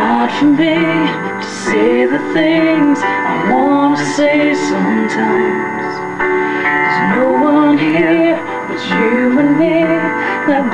hard for me to say the things I wanna say sometimes. There's no one here but you and me, that